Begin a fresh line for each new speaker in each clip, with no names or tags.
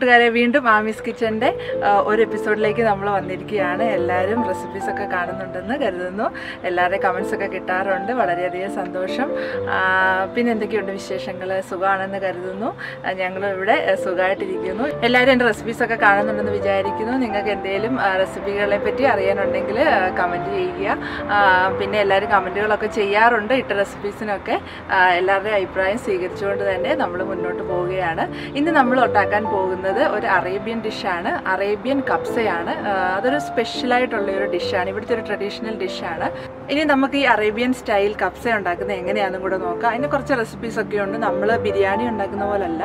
കൂട്ടുകാരെ വീണ്ടും ആമീസ് കിച്ചന്റെ ഒരു എപ്പിസോഡിലേക്ക് നമ്മൾ വന്നിരിക്കുകയാണ്. എല്ലാവരും റെസിപ്പീസൊക്കെ കാണുന്നുണ്ടെന്ന് കരുതുന്നു. എല്ലാവരുടെയും കമൻസൊക്കെ കിട്ടാറുണ്ട്. വളരെയധികം സന്തോഷം. പിന്നെ എന്തൊക്കെയുണ്ട് വിശേഷങ്ങൾ സുഖമാണെന്ന് കരുതുന്നു. ഞങ്ങളിവിടെ സുഖമായിട്ടിരിക്കുന്നു. എല്ലാവരും എന്റെ റെസിപ്പീസൊക്കെ കാണുന്നുണ്ടെന്ന് വിചാരിക്കുന്നു. നിങ്ങൾക്ക് എന്തെങ്കിലും റെസിപ്പികളെ പറ്റി അറിയാനുണ്ടെങ്കിൽ കമന്റ് ചെയ്യുക. പിന്നെ എല്ലാവരും കമന്റുകളൊക്കെ ചെയ്യാറുണ്ട്. ഇട്ട റെസിപ്പീസിനൊക്കെ എല്ലാവരുടെയും അഭിപ്രായം സ്വീകരിച്ചുകൊണ്ട് തന്നെ നമ്മൾ മുന്നോട്ട് പോവുകയാണ്. ഇന്ന് നമ്മൾ ഉണ്ടാക്കാൻ പോകുന്നത് ഒരു അറേബ്യൻ ഡിഷാണ് അറേബ്യൻ കപ്സയാണ്. അതൊരു സ്പെഷ്യലായിട്ടുള്ള ഒരു ഡിഷാണ് ഇവിടുത്തെ ഒരു ട്രഡീഷണൽ ഡിഷാണ് ഇനി നമുക്ക് ഈ അറേബ്യൻ സ്റ്റൈൽ കപ്സ ഉണ്ടാക്കുന്നത് എങ്ങനെയാണെന്നും കൂടെ നോക്കാം. അതിന് കുറച്ച് റെസിപ്പീസ് ഒക്കെ ഉണ്ട്. നമ്മൾ ബിരിയാണി ഉണ്ടാക്കുന്ന പോലല്ല.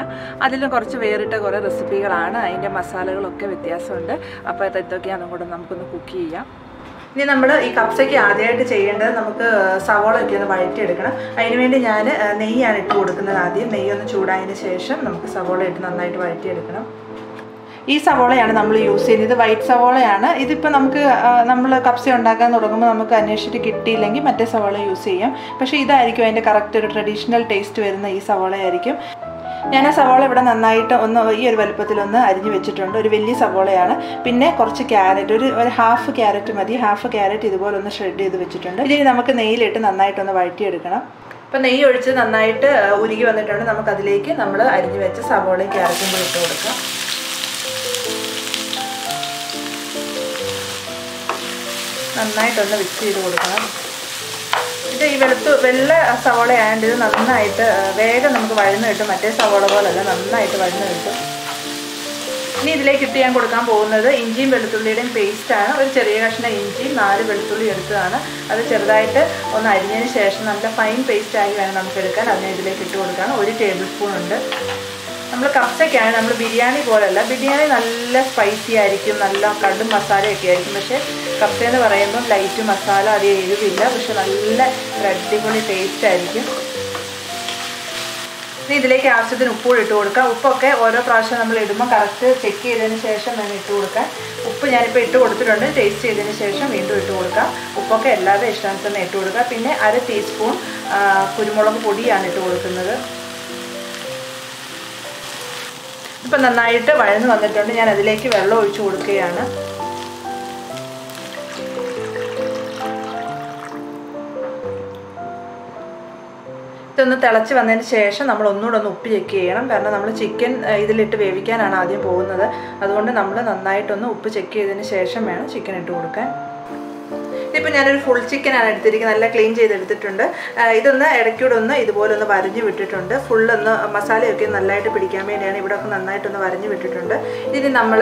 അതിലും കുറച്ച് വേറിട്ട കുറേ റെസിപ്പികളാണ് അതിന്റെ മസാലകളൊക്കെ വ്യത്യാസമുണ്ട്. അപ്പോൾ ഇതൊക്കെയാണെന്നും കൂടെ നമുക്കൊന്ന് കുക്ക് ചെയ്യാം. ഇനി നമ്മൾ ഈ കപ്സയ്ക്ക് ആദ്യമായിട്ട് ചെയ്യേണ്ടത് നമുക്ക് സവോള ഒക്കെ ഒന്ന് വഴറ്റിയെടുക്കണം. അതിനുവേണ്ടി ഞാൻ നെയ്യാണ് ഇട്ട് കൊടുക്കുന്നത് ആദ്യം. നെയ്യൊന്ന് ചൂടായതിന് ശേഷം നമുക്ക് സവോള ഇട്ട് നന്നായിട്ട് വഴറ്റിയെടുക്കണം. ഈ സവോളയാണ് നമ്മൾ യൂസ് ചെയ്യുന്നത്. വൈറ്റ് സവോളയാണ്. ഇതിപ്പോൾ നമുക്ക് നമ്മൾ കപ്സ ഉണ്ടാക്കാൻ തുടങ്ങുമ്പോൾ നമുക്ക് അന്വേഷിച്ചിട്ട് കിട്ടിയില്ലെങ്കിൽ മറ്റേ സവോള യൂസ് ചെയ്യാം. പക്ഷേ ഇതായിരിക്കും അതിന്റെ കറക്റ്റ് ഒരു ട്രഡീഷണൽ ടേസ്റ്റ് വരുന്ന ഈ സവോളയായിരിക്കും. ഞാൻ ആ സവോള ഇവിടെ നന്നായിട്ട് ഒന്ന് ഈ ഒരു വലുപ്പത്തിലൊന്ന് അരിഞ്ഞു വെച്ചിട്ടുണ്ട്. ഒരു വലിയ സവോളയാണ്. പിന്നെ കുറച്ച് ക്യാരറ്റ് ഒരു ഒരു ഹാഫ് ക്യാരറ്റ് മതി. ഹാഫ് ക്യാരറ്റ് ഇതുപോലെ ഒന്ന് ഷ്രെഡ് ചെയ്ത് വെച്ചിട്ടുണ്ട്. ഇതിന് നമുക്ക് നെയ്യിലിട്ട് നന്നായിട്ടൊന്ന് വഴറ്റിയെടുക്കണം. അപ്പോൾ നെയ്യ് ഒഴിച്ച് നന്നായിട്ട് ഉരുകി വന്നിട്ടുണ്ട്. നമുക്ക് അതിലേക്ക് നമ്മൾ അരിഞ്ഞു വെച്ച സവോളയും ക്യാരറ്റും കൂടി ഇട്ട് കൊടുക്കാം. നന്നായിട്ടൊന്ന് മിക്സ് ചെയ്ത് കൊടുക്കണം. ഇത് ഈ വെളുത്ത് വെള്ള സവോള ആയതുകൊണ്ട് ഇത് നന്നായിട്ട് വേഗം നമുക്ക് വഴന്ന് കിട്ടും. മറ്റേ സവോള പോലല്ല നന്നായിട്ട് വഴന്ന് കിട്ടും. ഇനി ഇതിലേക്ക് ഇട്ട് ഞാൻ കൊടുക്കാൻ പോകുന്നത് ഇഞ്ചിയും വെളുത്തുള്ളിയുടെയും പേസ്റ്റാണ് ഒരു ചെറിയ കഷ്ണം ഇഞ്ചി നാല് വെളുത്തുള്ളി എടുത്തതാണ്. അത് ചെറുതായിട്ട് ഒന്ന് അരിഞ്ഞതിന് ശേഷം നല്ല ഫൈൻ പേസ്റ്റായി വേണം നമുക്ക് എടുക്കാൻ. അതിനെ ഇതിലേക്ക് ഇട്ട് കൊടുക്കാൻ. ഒരു ടേബിൾ സ്പൂൺ ഉണ്ട്. നമ്മൾ കപ്സയ്ക്കാണ് നമ്മൾ ബിരിയാണി പോലല്ല. ബിരിയാണി നല്ല സ്പൈസി ആയിരിക്കും നല്ല കടും മസാലയൊക്കെ ആയിരിക്കും. പക്ഷേ കപ്സ എന്ന് പറയുമ്പം ലൈറ്റ് മസാല അധികം എരിവില്ല. പക്ഷെ നല്ല അടിപൊളി ടേസ്റ്റ് ആയിരിക്കും. ഇനി ഇതിലേക്ക് ആവശ്യത്തിന് ഉപ്പ് ഇട്ട് കൊടുക്കുക ഉപ്പൊക്കെ ഓരോ പ്രാവശ്യം നമ്മൾ ഇടുമ്പോൾ കറക്റ്റ് ചെക്ക് ചെയ്തതിന് ശേഷം വേണം ഇട്ട് കൊടുക്കാൻ. ഉപ്പ് ഞാനിപ്പോൾ ഇട്ട് കൊടുത്തിട്ടുണ്ട്. ടേസ്റ്റ് ചെയ്തതിന് ശേഷം വീണ്ടും ഇട്ട് കൊടുക്കാം. ഉപ്പൊക്കെ എല്ലാവരും ഇഷ്ടാനുസരണം ഇട്ട് കൊടുക്കുക പിന്നെ അര ടീസ്പൂൺ കുരുമുളക് പൊടിയാണ് ഇട്ട് കൊടുക്കുന്നത്. ഇപ്പം നന്നായിട്ട് വഴന്ന് വന്നിട്ടുണ്ട്. ഞാൻ അതിലേക്ക് വെള്ളം ഒഴിച്ചു കൊടുക്കുകയാണ്. ഇതൊന്ന് തിളച്ച് വന്നതിന് ശേഷം നമ്മൾ ഒന്നുകൂടെ ഒന്ന് ഉപ്പ് ചെക്ക് ചെയ്യണം. കാരണം നമ്മൾ ചിക്കൻ ഇതിലിട്ട് വേവിക്കാനാണ് ആദ്യം പോകുന്നത്. അതുകൊണ്ട് നമ്മൾ നന്നായിട്ടൊന്ന് ഉപ്പ് ചെക്ക് ചെയ്തതിന് ശേഷം വേണം ചിക്കൻ ഇട്ട് കൊടുക്കാൻ. ഇതിപ്പോൾ ഞാനൊരു ഫുൾ ചിക്കനാണ് എടുത്തിരിക്കുന്നത്. നല്ല ക്ലീൻ ചെയ്തെടുത്തിട്ടുണ്ട്. ഇതൊന്ന് ഇടയ്ക്കൂടെ ഒന്ന് ഇതുപോലെ ഒന്ന് വരഞ്ഞു വിട്ടിട്ടുണ്ട്. ഫുള്ളൊന്ന് മസാലയൊക്കെ നല്ലതായിട്ട് പിടിക്കാൻ വേണ്ടിയാണ് ഇവിടെ ഒക്കെ നന്നായിട്ടൊന്ന് വരഞ്ഞു വിട്ടിട്ടുണ്ട്. ഇനി നമ്മൾ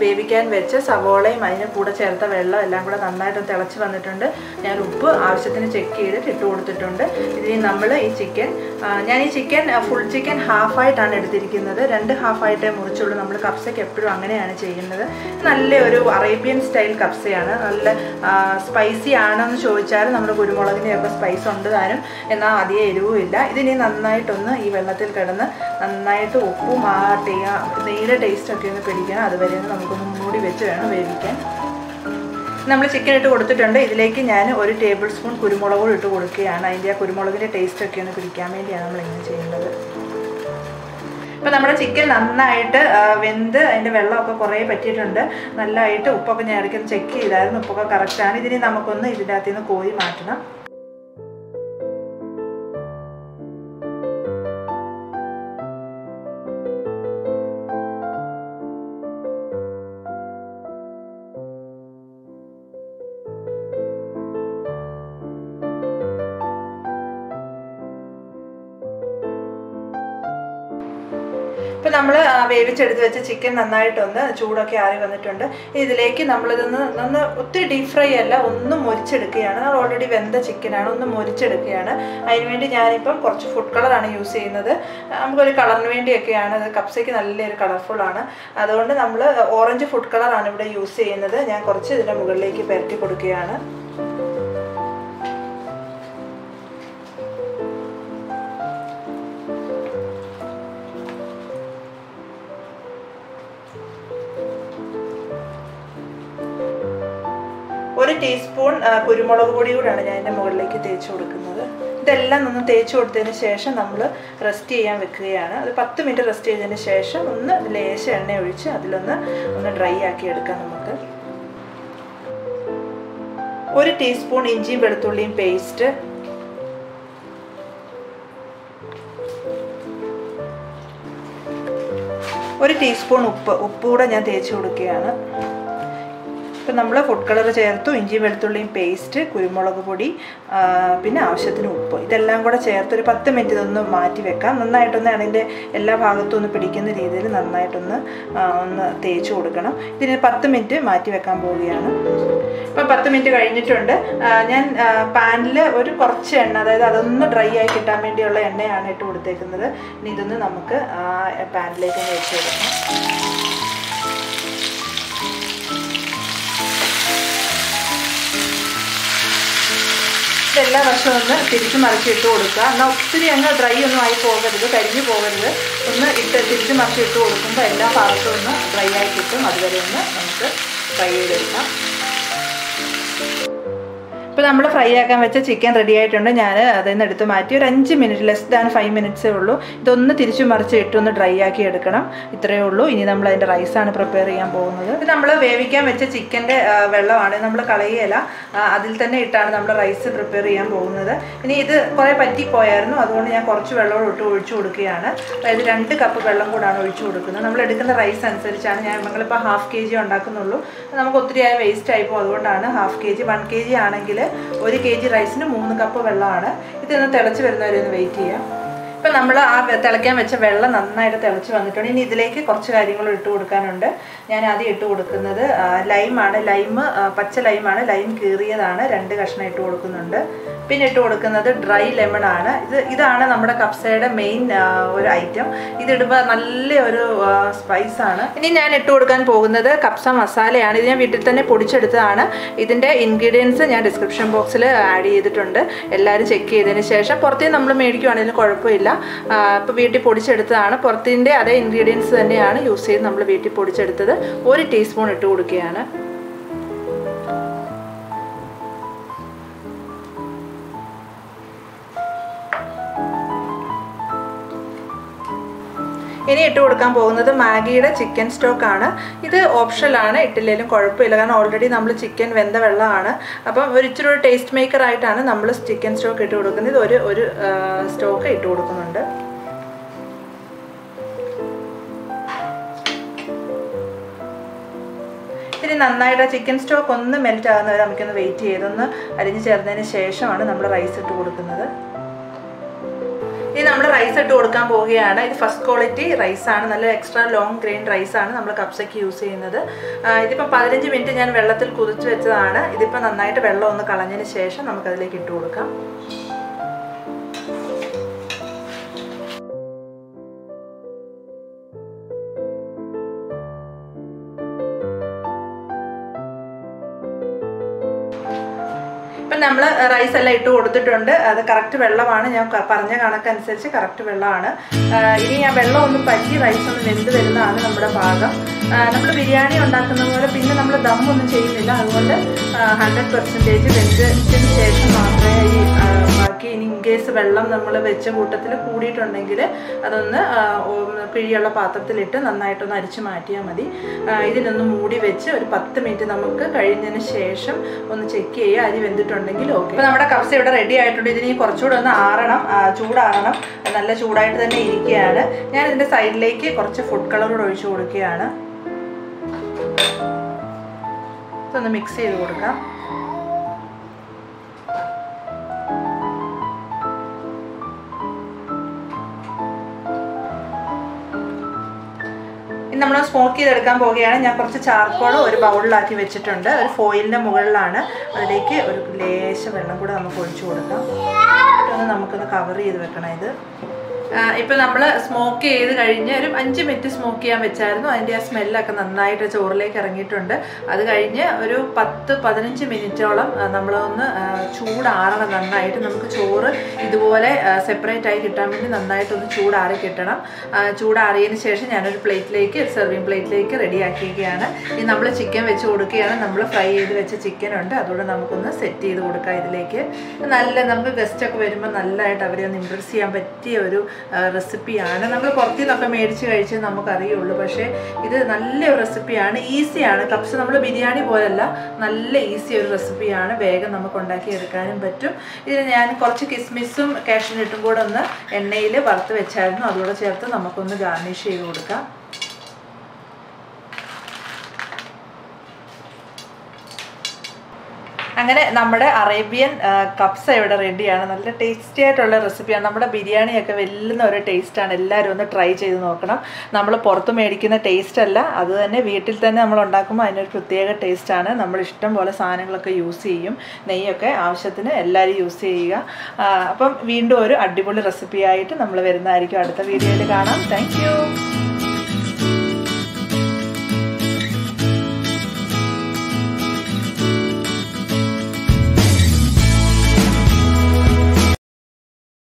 വേവിക്കാൻ വെച്ച സവോളയും അതിന് കൂടെ ചേർത്ത വെള്ളം എല്ലാം കൂടെ നന്നായിട്ട് തിളച്ച് വന്നിട്ടുണ്ട്. ഞാൻ ഉപ്പ് ആവശ്യത്തിന് ചെക്ക് ചെയ്തിട്ട് ഇട്ട് കൊടുത്തിട്ടുണ്ട്. ഇനി നമ്മൾ ഈ ചിക്കൻ ഞാൻ ഈ ചിക്കൻ ഫുൾ ചിക്കൻ ഹാഫായിട്ടാണ് എടുത്തിരിക്കുന്നത്. രണ്ട് ഹാഫായിട്ടേ മുറിച്ചുള്ളൂ. നമ്മൾ കപ്സയ്ക്ക് എപ്പോഴും അങ്ങനെയാണ് ചെയ്യുന്നത്. നല്ല ഒരു അറേബ്യൻ സ്റ്റൈൽ കപ്സയാണ്. നല്ല സ്പൈസി ആണെന്ന് ചോദിച്ചാൽ നമ്മുടെ കുരുമുളകിന്റെയൊക്കെ സ്പൈസ് ഉണ്ട് താനും. എന്നാൽ അധികം എരിവും ഇല്ല. ഇതിനി നന്നായിട്ടൊന്ന് ഈ വെള്ളത്തിൽ കിടന്ന് നന്നായിട്ട് ഉപ്പും ആ ടേ നെയ്യുടെ ടേസ്റ്റൊക്കെ ഒന്ന് പിടിക്കണം. അതുവരെ ഒന്ന് നമുക്കൊന്ന് മൂടി വെച്ച് വേണം വേവിക്കാൻ. നമ്മൾ ചിക്കൻ ഇട്ട് കൊടുത്തിട്ടുണ്ട്. ഇതിലേക്ക് ഞാൻ ഒരു ടേബിൾ സ്പൂൺ കുരുമുളക് ഇട്ട് കൊടുക്കുകയാണ്. അതിന്റെ ആ കുരുമുളകിന്റെ ടേസ്റ്റ് ഒക്കെ ഒന്ന് പിടിക്കാൻ വേണ്ടിയാണ് നമ്മൾ ഇങ്ങനെ ചെയ്യുന്നത്. ഇപ്പം നമ്മുടെ ചിക്കൻ നന്നായിട്ട് വെന്ത് അതിന്റെ വെള്ളമൊക്കെ കുറേ പറ്റിയിട്ടുണ്ട്. നല്ലതായിട്ട് ഉപ്പൊക്കെ ഞാൻ ഇടയ്ക്ക് ചെക്ക് ചെയ്തായിരുന്നു. ഉപ്പൊക്കെ കറക്റ്റാണ് ഇതിന് നമുക്കൊന്ന് ഇതിന്റെ അകത്ത് നിന്ന് കോരി മാറ്റണം. ഇപ്പം നമ്മൾ വേവിച്ചെടുത്ത് വെച്ച ചിക്കൻ നന്നായിട്ടൊന്ന് ചൂടൊക്കെ ആറി വന്നിട്ടുണ്ട്. ഇതിലേക്ക് നമ്മളിതൊന്ന് ഒന്ന് ഒത്തിരി ഡീപ് ഫ്രൈ അല്ല ഒന്ന് മൊരിച്ചെടുക്കുകയാണ്. നമ്മൾ ഓൾറെഡി വെന്ത ചിക്കനാണ് ഒന്ന് മൊരിച്ചെടുക്കുകയാണ്. അതിനുവേണ്ടി ഞാനിപ്പം കുറച്ച് ഫുഡ് കളറാണ് യൂസ് ചെയ്യുന്നത്. നമുക്കൊരു കളറിന് വേണ്ടിയൊക്കെയാണ്. അത് കപ്സയ്ക്ക് നല്ലൊരു കളർഫുള്ളാണ് അതുകൊണ്ട് നമ്മൾ ഓറഞ്ച് ഫുഡ് കളറാണ് ഇവിടെ യൂസ് ചെയ്യുന്നത്. ഞാൻ കുറച്ച് ഇതിന്റെ മുകളിലേക്ക് പുരട്ടി കൊടുക്കുകയാണ്. ടീസ്പൂൺ കുരുമുളക് പൊടി കൂടെയാണ് ഞാൻ എന്റെ മുകളിലേക്ക് തേച്ച് കൊടുക്കുന്നത്. ഇതെല്ലാം ഒന്ന് തേച്ച് കൊടുത്തതിന് ശേഷം നമ്മൾ റെസ്റ്റ് ചെയ്യാൻ വെക്കുകയാണ്. അത് പത്ത് മിനിറ്റ് റെസ്റ്റ് ചെയ്തതിന് ശേഷം ഒന്ന് ലേശ എണ്ണ ഒഴിച്ച് അതിലൊന്ന് ഒന്ന് ഡ്രൈ ആക്കി എടുക്കാം നമുക്ക്. ഒരു ടീസ്പൂൺ ഇഞ്ചിയും വെളുത്തുള്ളിയും പേസ്റ്റ്. ഒരു ടീസ്പൂൺ ഉപ്പ് ഉപ്പ് കൂടെ ഞാൻ തേച്ച് കൊടുക്കുകയാണ്. ഇപ്പം നമ്മൾ ഫുഡ് കളർ ചേർത്തു ഇഞ്ചി വെളുത്തുള്ളിയും പേസ്റ്റ് കുരുമുളക് പൊടി പിന്നെ ആവശ്യത്തിന് ഉപ്പ്. ഇതെല്ലാം കൂടെ ചേർത്ത് ഒരു പത്ത് മിനിറ്റ് ഇതൊന്ന് മാറ്റി വെക്കാം. നന്നായിട്ടൊന്ന് അതിന്റെ എല്ലാ ഭാഗത്തും ഒന്ന് പിടിക്കുന്ന രീതിയിൽ നന്നായിട്ടൊന്ന് ഒന്ന് തേച്ച് കൊടുക്കണം. ഇതിന് പത്ത് മിനിറ്റ് മാറ്റി വെക്കാൻ പോവുകയാണ്. ഇപ്പം പത്ത് മിനിറ്റ് കഴിഞ്ഞിട്ടുണ്ട്. ഞാൻ പാനിൽ ഒരു കുറച്ച് എണ്ണ അതായത് അതൊന്ന് ഡ്രൈ ആയി കിട്ടാൻ വേണ്ടിയുള്ള എണ്ണയാണ് ഇട്ട് കൊടുത്തേക്കുന്നത്. ഇനി ഇതൊന്ന് നമുക്ക് പാനിലേക്ക് വെച്ച് കൊടുക്കാം. എല്ലാ വശവും ഒന്ന് തിരിച്ച് മറിച്ച് ഇട്ട് കൊടുക്കുക. എന്നാൽ ഒത്തിരി അങ്ങ് ഡ്രൈ ഒന്നും ആയി പോകരുത് കരിഞ്ഞു പോകരുത്. ഒന്ന് ഇട്ട് തിരിച്ച് മറിച്ച് ഇട്ട് കൊടുക്കുമ്പോൾ എല്ലാ ഭാഗത്തും ഒന്ന് ഡ്രൈ ആയി കിട്ടും. അതുവരെ ഒന്ന് നമുക്ക് ഫ്രൈ ചെയ്തെടുക്കാം. ഇപ്പോൾ നമ്മൾ ഫ്രൈ ആക്കാൻ വെച്ച ചിക്കൻ റെഡി ആയിട്ടുണ്ട്. ഞാൻ അതിൽ നിന്ന് എടുത്ത് മാറ്റി ഒരു അഞ്ച് മിനിറ്റ് ലെസ് ദാൻ ഫൈവ് മിനിറ്റ്സേ ഉള്ളൂ. ഇതൊന്ന് തിരിച്ചു മറിച്ച് ഇട്ടൊന്ന് ഡ്രൈ ആക്കി എടുക്കണം. ഇത്രയേ ഉള്ളൂ. ഇനി നമ്മൾ അതിന്റെ റൈസാണ് പ്രിപ്പയർ ചെയ്യാൻ പോകുന്നത്. ഇത് നമ്മൾ വേവിക്കാൻ വെച്ച ചിക്കന്റെ വെള്ളമാണ്. നമ്മൾ കളയുകയില്ല അതിൽ തന്നെ ഇട്ടാണ് നമ്മൾ റൈസ് പ്രിപ്പയർ ചെയ്യാൻ പോകുന്നത്. ഇനി ഇത് കുറേ പറ്റിപ്പോയായിരുന്നു. അതുകൊണ്ട് ഞാൻ കുറച്ച് വെള്ളം ഇട്ട് ഒഴിച്ചു കൊടുക്കുകയാണ്. അതായത് രണ്ട് കപ്പ് വെള്ളം കൂടാണ് ഒഴിച്ചു കൊടുക്കുന്നത്. നമ്മൾ എടുക്കുന്ന റൈസ് അനുസരിച്ചാണ് ഞാൻ നമ്മളിപ്പോൾ ഹാഫ് കെ ജി ഉണ്ടാക്കുന്നുള്ളൂ നമുക്ക് ഒത്തിരിയായി വേസ്റ്റ് ആയിപ്പോൾ അതുകൊണ്ടാണ് half K G one K G ആണെങ്കിൽ ഒരു കെ ജി റൈസിന് മൂന്ന് കപ്പ് വെള്ളമാണ്. ഇതൊന്ന് തിളച്ച് വരുന്നവരെ ഒന്ന് വെയിറ്റ് ചെയ്യാം. ഇപ്പം നമ്മൾ ആ തിളയ്ക്കാൻ വെച്ച വെള്ളം നന്നായിട്ട് തിളച്ച് വന്നിട്ടുണ്ട്. ഇനി ഇതിലേക്ക് കുറച്ച് കാര്യങ്ങൾ ഇട്ട് കൊടുക്കാനുണ്ട്. ഞാൻ ആദ്യം ഇട്ട് കൊടുക്കുന്നത് ലൈമാണ്. ലൈമ് പച്ച ലൈമാണ്. ലൈം കീറിയതാണ്. രണ്ട് കഷ്ണം ഇട്ട് കൊടുക്കുന്നുണ്ട്. പിന്നെ ഇട്ട് കൊടുക്കുന്നത് ഡ്രൈ ലെമൺ ആണ്. ഇത് ഇതാണ് നമ്മുടെ കപ്സയുടെ മെയിൻ ഒരു ഐറ്റം. ഇതിടുമ്പോൾ നല്ല ഒരു സ്പൈസ് ആണ്. ഇനി ഞാൻ ഇട്ട് കൊടുക്കാൻ പോകുന്നത് കപ്സ മസാലയാണ്. ഇത് ഞാൻ വീട്ടിൽ തന്നെ പൊടിച്ചെടുത്തതാണ്. ഇതിന്റെ ഇൻഗ്രീഡിയൻസ് ഞാൻ ഡിസ്ക്രിപ്ഷൻ ബോക്സിൽ ആഡ് ചെയ്തിട്ടുണ്ട്. എല്ലാവരും ചെക്ക് ചെയ്തതിന് ശേഷം പുറത്തേ നമ്മൾ മേടിക്കുവാണെങ്കിലും കുഴപ്പമില്ല. ഇപ്പോൾ വീട്ടിൽ പൊടിച്ചെടുത്തതാണ്. പുറത്തിന്റെ അതേ ഇൻഗ്രീഡിയൻസ് തന്നെയാണ് യൂസ് ചെയ്ത് നമ്മൾ വീട്ടിൽ പൊടിച്ചെടുത്തത്. ഒരു ടീസ്പൂൺ ഇട്ട് കൊടുക്കുകയാണ്. ഇനി ഇട്ട് കൊടുക്കാൻ പോകുന്നത് മാഗിയുടെ ചിക്കൻ സ്റ്റോക്ക് ആണ്. ഇത് ഓപ്ഷനാണ് ഇട്ടില്ലെങ്കിലും കുഴപ്പമില്ല. കാരണം ഓൾറെഡി നമ്മൾ ചിക്കൻ വെന്ത വെള്ളമാണ്. അപ്പം ഒരു ഇച്ചിരി ഒരു ടേസ്റ്റ് മേക്കർ ആയിട്ടാണ് നമ്മൾ ചിക്കൻ സ്റ്റോക്ക് ഇട്ട് കൊടുക്കുന്നത്. ഒരു ഒരു സ്റ്റോക്ക് ഇട്ട് കൊടുക്കുന്നുണ്ട്. ഇനി നന്നായിട്ട് ആ ചിക്കൻ സ്റ്റോക്ക് ഒന്ന് മെൽറ്റ് ആകുന്നവരെ നമുക്കൊന്ന് വെയിറ്റ് ചെയ്തൊന്ന് അരിഞ്ഞ് ചേർന്നതിന് ശേഷമാണ് നമ്മൾ റൈസ് ഇട്ട് കൊടുക്കുന്നത്. ഇനി നമ്മൾ റൈസ് ഇട്ട് കൊടുക്കാൻ പോവുകയാണ്. ഇത് ഫസ്റ്റ് ക്വാളിറ്റി റൈസാണ് നല്ല എക്സ്ട്രാ ലോങ് ഗ്രെയിൻ റൈസാണ് നമ്മൾ കപ്സയ്ക്ക് യൂസ് ചെയ്യുന്നത്. ഇതിപ്പോൾ പതിനഞ്ച് മിനിറ്റ് ഞാൻ വെള്ളത്തിൽ കുതിച്ച് വെച്ചതാണ്. ഇതിപ്പോൾ നന്നായിട്ട് വെള്ളം ഒന്ന് കളഞ്ഞതിന് ശേഷം നമുക്കതിലേക്ക് ഇട്ട് കൊടുക്കാം. നമ്മൾ റൈസ് എല്ലാം ഇട്ട് കൊടുത്തിട്ടുണ്ട്. അത് കറക്റ്റ് വെള്ളമാണ്. ഞാൻ പറഞ്ഞ കണക്കനുസരിച്ച് കറക്റ്റ് വെള്ളമാണ്. ഇനി ആ വെള്ളം ഒന്ന് പറ്റി റൈസ് ഒന്ന് വെന്ത് വരുന്നതാണ് നമ്മുടെ പാകം നമ്മൾ ബിരിയാണി ഉണ്ടാക്കുന്ന പോലെ പിന്നെ നമ്മൾ ദം ഒന്നും ചെയ്യുന്നില്ല. അതുകൊണ്ട് ഹൺഡ്രഡ് പെർസെന്റേജ് വെന്തതിന് ശേഷം മാത്രമേ ഈ ബാക്കി ഇനി ഇൻകേസ് വെള്ളം നമ്മൾ വെച്ച കൂട്ടത്തിൽ കൂടിയിട്ടുണ്ടെങ്കിൽ അതൊന്ന് പിഴിയുള്ള പാത്രത്തിലിട്ട് നന്നായിട്ടൊന്ന് അരിച്ചു മാറ്റിയാൽ മതി. ഇതിനൊന്ന് മൂടി വെച്ച് ഒരു പത്ത് മിനിറ്റ് നമുക്ക് കഴിഞ്ഞതിന് ശേഷം ഒന്ന് ചെക്ക് ചെയ്യുക അരി വെന്തിട്ടുണ്ടെങ്കിൽ ഓക്കെ അപ്പോൾ നമ്മുടെ കബ്സ ഇവിടെ റെഡി ആയിട്ടുണ്ട്. ഇതിന് കുറച്ചുകൂടെ ഒന്ന് ആറണം. ചൂടാറണം. നല്ല ചൂടായിട്ട് തന്നെ ഇരിക്കുകയാണ്. ഞാൻ ഇതിന്റെ സൈഡിലേക്ക് കുറച്ച് ഫുഡ് കളർ കൂടെ ഒഴിച്ചു കൊടുക്കുകയാണ്. ഇതൊന്ന് മിക്സ് ചെയ്ത് കൊടുക്കാം. ഇനി നമ്മൾ സ്മോക്ക് ചെയ്തെടുക്കാൻ പോവുകയാണ്. ഞാൻ കുറച്ച് ചാർക്കോൾ ഒരു ബൗളിലാക്കി വെച്ചിട്ടുണ്ട്. ഒരു ഫോയിലിന്റെ മുകളിലാണ്. അതിലേക്ക് ഒരു ലേശം വെള്ളം കൂടെ നമുക്ക് ഒഴിച്ചു കൊടുക്കാം. എന്നിട്ടൊന്ന് നമുക്കൊന്ന് കവർ ചെയ്ത് വെക്കണം ഇത്. ഇപ്പം നമ്മൾ സ്മോക്ക് ചെയ്ത് കഴിഞ്ഞ് ഒരു അഞ്ച് മിനിറ്റ് സ്മോക്ക് ചെയ്യാൻ വെച്ചായിരുന്നു. അതിന്റെ ആ സ്മെല്ലൊക്കെ നന്നായിട്ട് ചോറിലേക്ക് ഇറങ്ങിയിട്ടുണ്ട്. അത് കഴിഞ്ഞ് ഒരു പത്ത് പതിനഞ്ച് മിനിറ്റോളം നമ്മളൊന്ന് ചൂടാറണം നന്നായിട്ട്. നമുക്ക് ചോറ് ഇതുപോലെ സെപ്പറേറ്റ് ആയി കിട്ടാൻ വേണ്ടി നന്നായിട്ടൊന്ന് ചൂടാറി കിട്ടണം. ചൂടാറിയതിന് ശേഷം ഞാനൊരു പ്ലേറ്റിലേക്ക് സെർവിങ് പ്ലേറ്റിലേക്ക് റെഡി ആക്കിയിരിക്കുകയാണ്. ഇനി നമ്മൾ ചിക്കൻ വെച്ച് കൊടുക്കുകയാണ്. നമ്മൾ ഫ്രൈ ചെയ്ത് വെച്ച ചിക്കൻ ഉണ്ട്. അതുകൊണ്ട് നമുക്കൊന്ന് സെറ്റ് ചെയ്ത് കൊടുക്കാം ഇതിലേക്ക്. നല്ല നമുക്ക് ഗസ്റ്റൊക്കെ വരുമ്പോൾ നല്ലതായിട്ട് അവരെ ഒന്ന് ഇമ്പ്രസ് ചെയ്യാൻ പറ്റിയ ഒരു റെസിപ്പിയാണ്. നമ്മൾ പുറത്തു നിന്നൊക്കെ മേടിച്ച് കഴിച്ച് നമുക്കറിയുള്ളൂ. പക്ഷേ ഇത് നല്ലൊരു റെസിപ്പിയാണ്. ഈസിയാണ്. കപ്സ് നമ്മൾ ബിരിയാണി പോലല്ല നല്ല ഈസി ഒരു റെസിപ്പിയാണ് വേഗം നമുക്ക് ഉണ്ടാക്കി എടുക്കാനും പറ്റും. ഇതിന് ഞാൻ കുറച്ച് കിസ്മിസും കാഷ്നട്ടും കൂടെ ഒന്ന് എണ്ണയിൽ വറുത്ത് വെച്ചായിരുന്നു. അതുകൂടെ ചേർത്ത് നമുക്കൊന്ന് ഗാർണിഷ് ചെയ്ത് കൊടുക്കാം. അങ്ങനെ നമ്മുടെ അറേബ്യൻ കപ്സ ഇവിടെ റെഡിയാണ് നല്ല ടേസ്റ്റി ആയിട്ടുള്ള റെസിപ്പിയാണ് നമ്മുടെ ബിരിയാണിയൊക്കെ വെല്ലുന്ന ഒരു ടേസ്റ്റാണ് എല്ലാവരും ഒന്ന് ട്രൈ ചെയ്ത് നോക്കണം. നമ്മൾ പുറത്ത് മേടിക്കുന്ന ടേസ്റ്റ് അല്ല. അത് തന്നെ വീട്ടിൽ തന്നെ നമ്മൾ ഉണ്ടാക്കുമ്പോൾ അതിനൊരു പ്രത്യേക ടേസ്റ്റാണ് നമ്മൾ ഇഷ്ടം പോലെ സാധനങ്ങളൊക്കെ യൂസ് ചെയ്യും. നെയ്യൊക്കെ ആവശ്യത്തിന് എല്ലാവരും യൂസ് ചെയ്യുക. അപ്പം വീണ്ടും ഒരു അടിപൊളി റെസിപ്പിയായിട്ട് നമ്മൾ വരുന്നതായിരിക്കും. അടുത്ത വീഡിയോയിൽ കാണാം. താങ്ക്